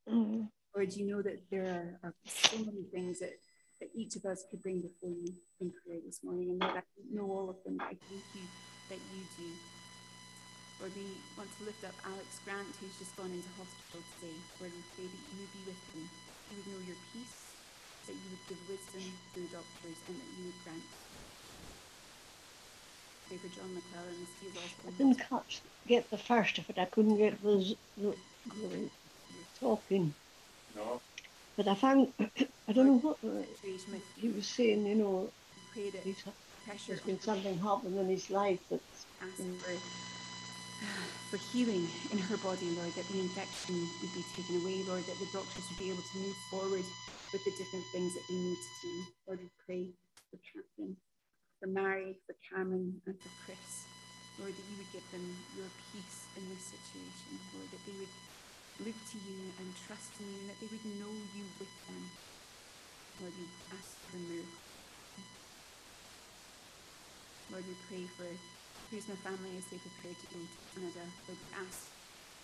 Mm. Lord, you know that there are, are, so many things that, that each of us could bring before you in prayer this morning, and Lord, I know all of them, but I thank you that you do. Lord, we want to lift up Alex Grant, who's just gone into hospital today. Lord, we pray that you would be with him. You would know your peace, that you would give wisdom to the doctors, and that you would grant. Pray for John McClellan as he also. I didn't catch, get the first of it. I couldn't get the, the, the talking. No. But I found, I don't know what he was saying, you know, there's been something happen in his life that's. Asking for for healing in her body, Lord, that the infection would be taken away, Lord, that the doctors would be able to move forward with the different things that they need to do. Lord, we pray for Catherine, for Mary, for Cameron, and for Chris. Lord, that you would give them your peace in this situation, Lord, that they would look to you and trust in you, and that they would know you with them. Lord, we ask for move. Lord, we pray for who's my family as they prepare to go to Canada. Lord, we ask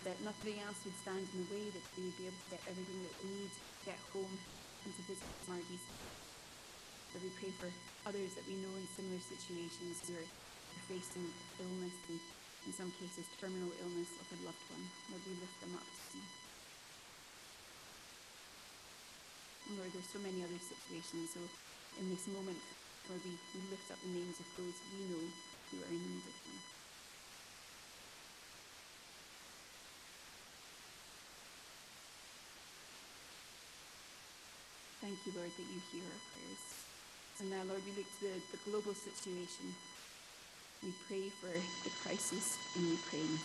that nothing else would stand in the way, that they would be able to get everything that they need get home and to visit Margie's. Lord, we pray for others that we know in similar situations who are facing illness and in some cases terminal illness of a loved one. Lord, we lift them up to you. Lord, there's so many other situations. So in this moment, Lord, we, we lift up the names of those we know who are in need of them. Thank you, Lord, that you hear our prayers. And now, Lord, we look to the, the global situation. We pray for the crisis in Ukraine.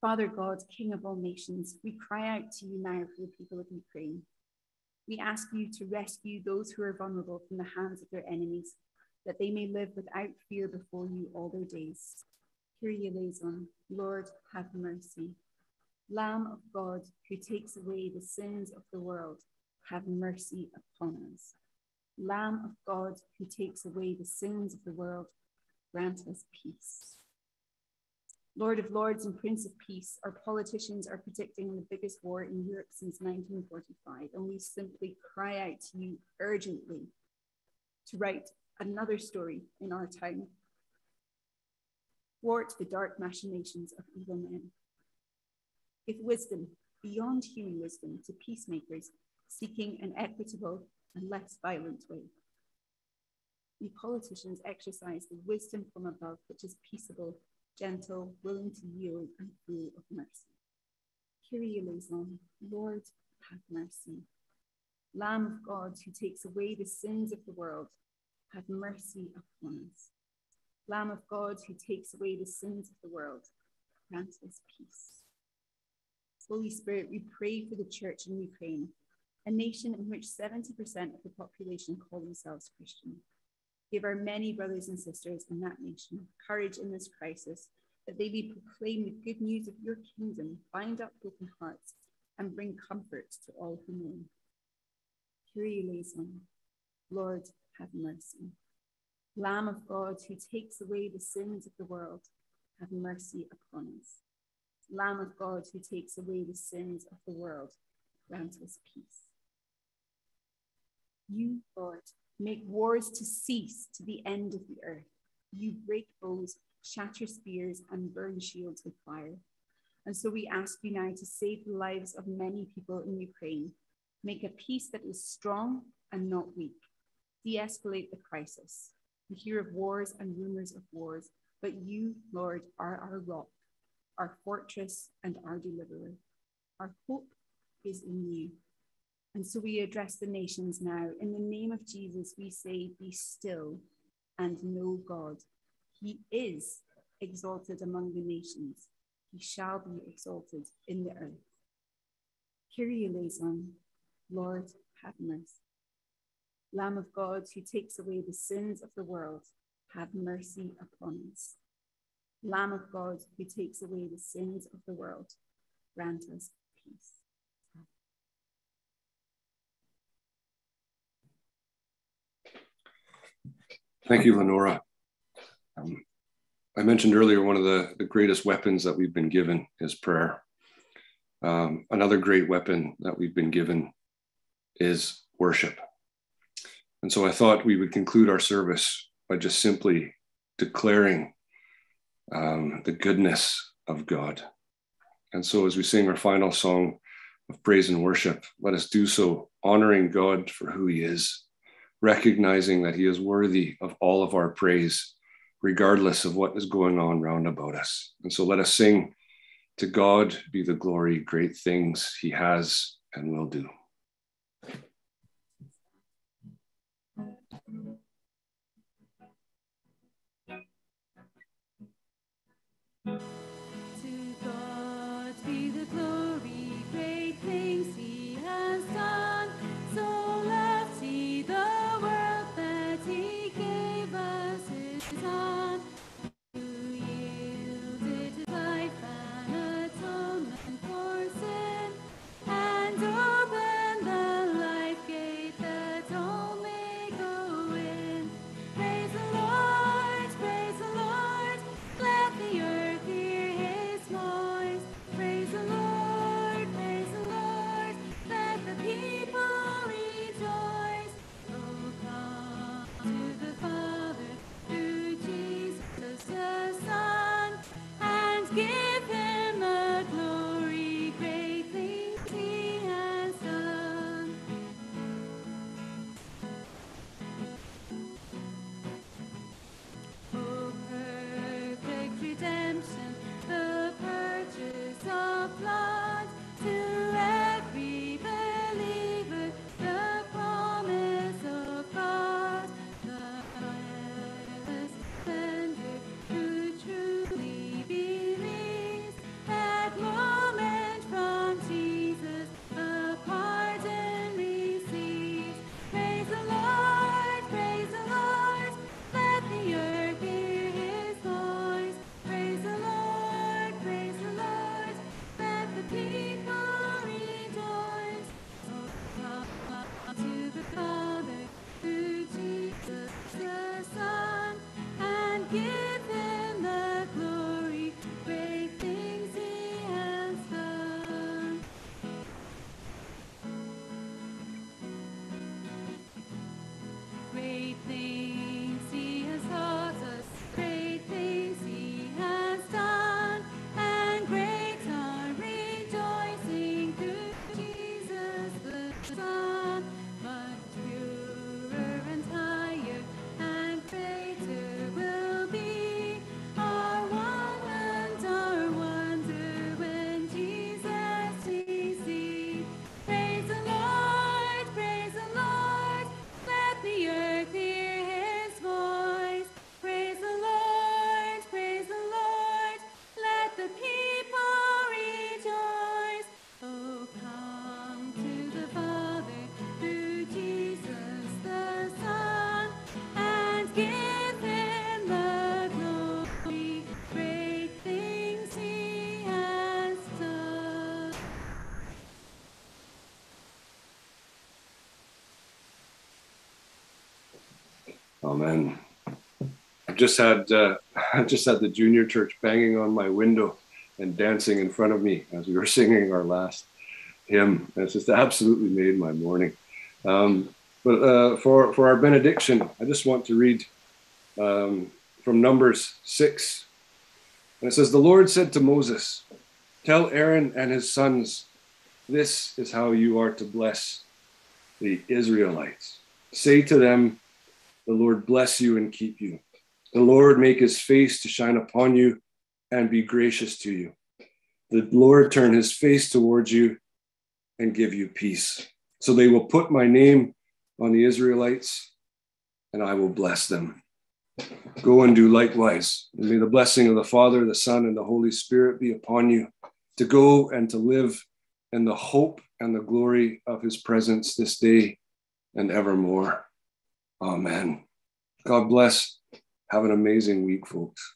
Father God, King of all nations, we cry out to you now for the people of Ukraine. We ask you to rescue those who are vulnerable from the hands of their enemies that they may live without fear before you all their days. Kyrie eleison, Lord, have mercy. Lamb of God, who takes away the sins of the world, have mercy upon us. Lamb of God, who takes away the sins of the world, grant us peace. Lord of Lords and Prince of Peace, our politicians are predicting the biggest war in Europe since 1945, and we simply cry out to you urgently to write another story in our time. Thwart the dark machinations of evil men. Give wisdom beyond human wisdom to peacemakers seeking an equitable and less violent way. We politicians exercise the wisdom from above, which is peaceable, gentle, willing to yield, and full of mercy. Kyrie eleison, Lord, have mercy. Lamb of God, who takes away the sins of the world, have mercy upon us. Lamb of God, who takes away the sins of the world, grant us peace. Holy Spirit, we pray for the church in Ukraine, a nation in which 70% of the population call themselves Christian. Give our many brothers and sisters in that nation courage in this crisis, that they may proclaim the good news of your kingdom, bind up broken hearts, and bring comfort to all who mourn. Kyrie eleison, Lord, have mercy. Lamb of God, who takes away the sins of the world, have mercy upon us. Lamb of God, who takes away the sins of the world, grant us peace. You, Lord, make wars to cease to the end of the earth. You break bows, shatter spears, and burn shields with fire. And so we ask you now to save the lives of many people in Ukraine. Make a peace that is strong and not weak de escalate the crisis. We hear of wars and rumors of wars, but you, Lord, are our rock, our fortress, and our deliverer. Our hope is in you. And so we address the nations now. In the name of Jesus, we say, Be still and know God. He is exalted among the nations. He shall be exalted in the earth. Kyrie eleison, Lord, have mercy. Lamb of God, who takes away the sins of the world, have mercy upon us. Lamb of God, who takes away the sins of the world, grant us peace. Thank you, Lenora. Um, I mentioned earlier one of the, the greatest weapons that we've been given is prayer. Um, another great weapon that we've been given is worship. And so I thought we would conclude our service by just simply declaring um, the goodness of God. And so as we sing our final song of praise and worship, let us do so honoring God for who he is, recognizing that he is worthy of all of our praise, regardless of what is going on round about us. And so let us sing to God be the glory, great things he has and will do. Amen. I've just had uh, I just had the junior church banging on my window and dancing in front of me as we were singing our last hymn. It's just absolutely made my morning. Um, but uh, for for our benediction, I just want to read um, from Numbers six, and it says, "The Lord said to Moses, Tell Aaron and his sons, this is how you are to bless the Israelites. Say to them." The Lord bless you and keep you. The Lord make his face to shine upon you and be gracious to you. The Lord turn his face towards you and give you peace. So they will put my name on the Israelites, and I will bless them. Go and do likewise. And may the blessing of the Father, the Son, and the Holy Spirit be upon you to go and to live in the hope and the glory of his presence this day and evermore. Amen. God bless. Have an amazing week, folks.